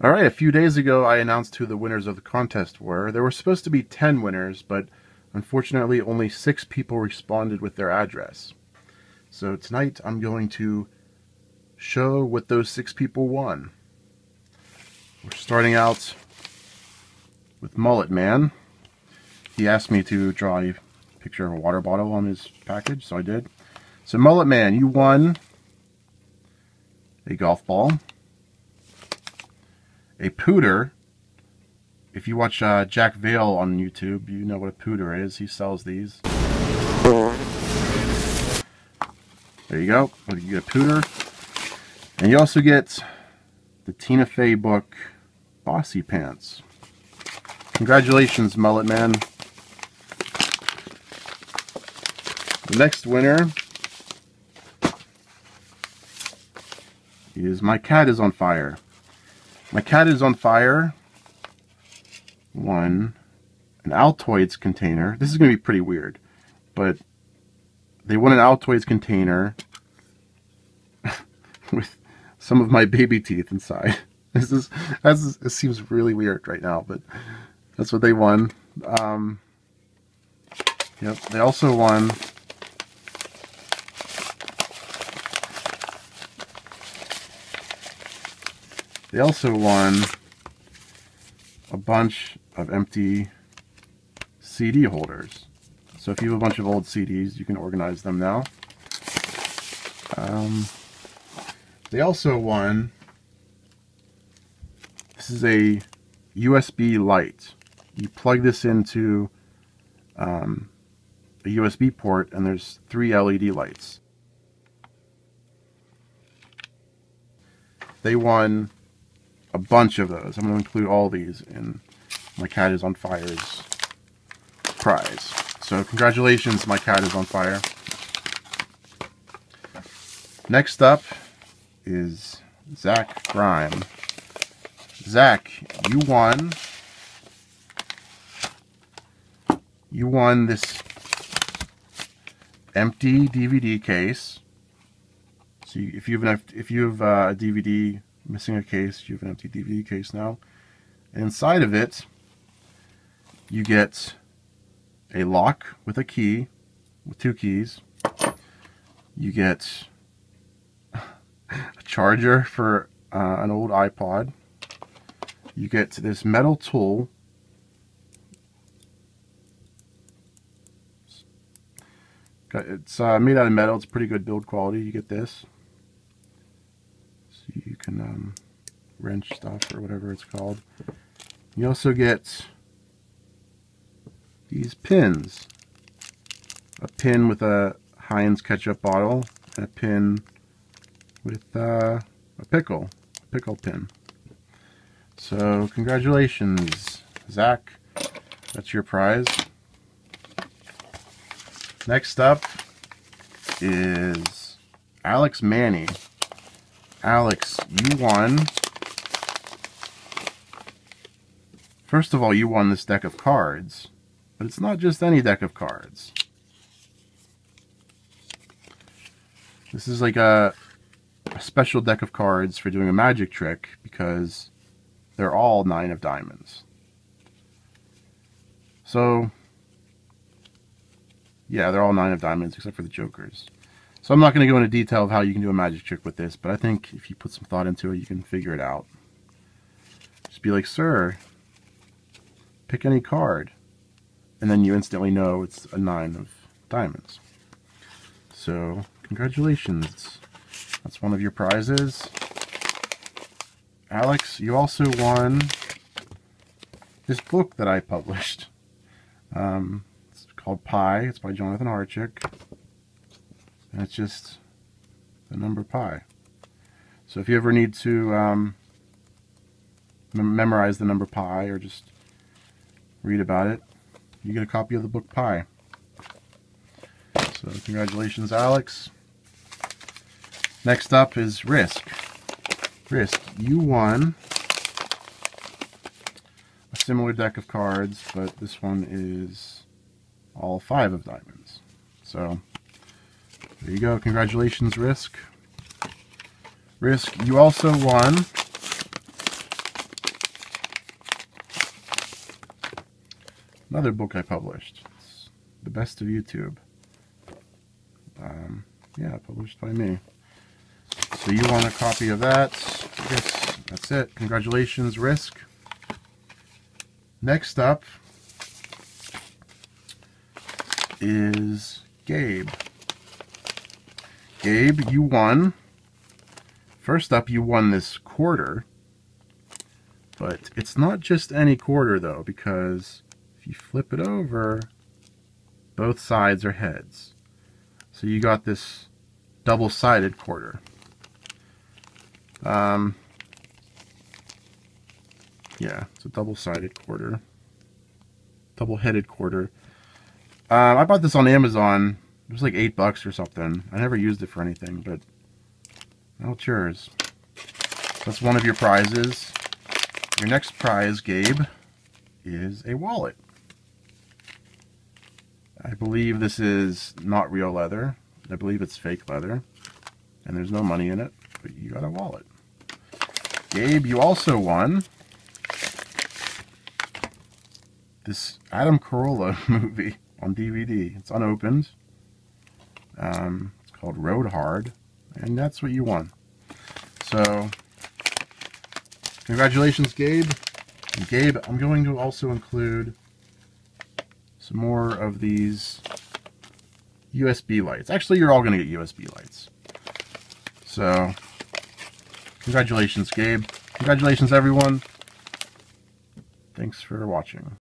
All right, a few days ago I announced who the winners of the contest were. There were supposed to be 10 winners, but unfortunately only 6 people responded with their address. So tonight I'm going to show what those 6 people won. We're starting out with Mullet Man. He asked me to draw a picture of a water bottle on his package, so I did. So Mullet Man, you won a golf ball a pooter. If you watch uh, Jack Vale on YouTube, you know what a pooter is. He sells these. There you go. You get a pooter. And you also get the Tina Fey book, Bossy Pants. Congratulations, Mullet Man. The next winner is My Cat is on Fire. My cat is on fire. One. An Altoids container. This is going to be pretty weird. But they want an Altoids container with some of my baby teeth inside. This is, this, this seems really weird right now, but that's what they won. Um, yep, they also won They also won a bunch of empty CD holders. So if you have a bunch of old CDs, you can organize them now. Um, they also won, this is a USB light. You plug this into um, a USB port and there's three LED lights. They won a bunch of those. I'm going to include all these in My Cat is on Fire's prize. So congratulations, My Cat is on Fire. Next up is Zach Grime. Zach, you won. You won this empty DVD case. So if you have if you have uh, a DVD missing a case. You have an empty DVD case now. Inside of it, you get a lock with a key, with two keys. You get a charger for uh, an old iPod. You get this metal tool. It's uh, made out of metal. It's pretty good build quality. You get this can um, wrench stuff or whatever it's called. You also get these pins. A pin with a Heinz ketchup bottle and a pin with uh, a pickle, a pickle pin. So congratulations, Zach. That's your prize. Next up is Alex Manny. Alex, you won. First of all, you won this deck of cards. But it's not just any deck of cards. This is like a, a special deck of cards for doing a magic trick because they're all nine of diamonds. So, yeah, they're all nine of diamonds except for the jokers. So I'm not going to go into detail of how you can do a magic trick with this, but I think if you put some thought into it, you can figure it out. Just be like, sir, pick any card. And then you instantly know it's a nine of diamonds. So, congratulations. That's one of your prizes. Alex, you also won this book that I published. Um, it's called Pi. It's by Jonathan Harchick. It's just the number pi. So if you ever need to um, mem memorize the number pi or just read about it, you get a copy of the book Pi. So congratulations, Alex. Next up is Risk. Risk, you won a similar deck of cards, but this one is all five of diamonds. So there you go. Congratulations, Risk. Risk, you also won another book I published. It's the best of YouTube. Um, yeah, published by me. So you want a copy of that. I guess that's it. Congratulations, Risk. Next up is Gabe. Gabe, you won. First up, you won this quarter. But it's not just any quarter, though, because if you flip it over, both sides are heads. So you got this double-sided quarter. Um, yeah, it's a double-sided quarter. Double-headed quarter. Uh, I bought this on Amazon. It was like eight bucks or something. I never used it for anything, but now it's yours. That's one of your prizes. Your next prize, Gabe, is a wallet. I believe this is not real leather. I believe it's fake leather. And there's no money in it, but you got a wallet. Gabe, you also won this Adam Carolla movie on DVD. It's unopened. Um, it's called Road Hard, and that's what you won. So, congratulations, Gabe. And Gabe, I'm going to also include some more of these USB lights. Actually, you're all going to get USB lights. So, congratulations, Gabe. Congratulations, everyone. Thanks for watching.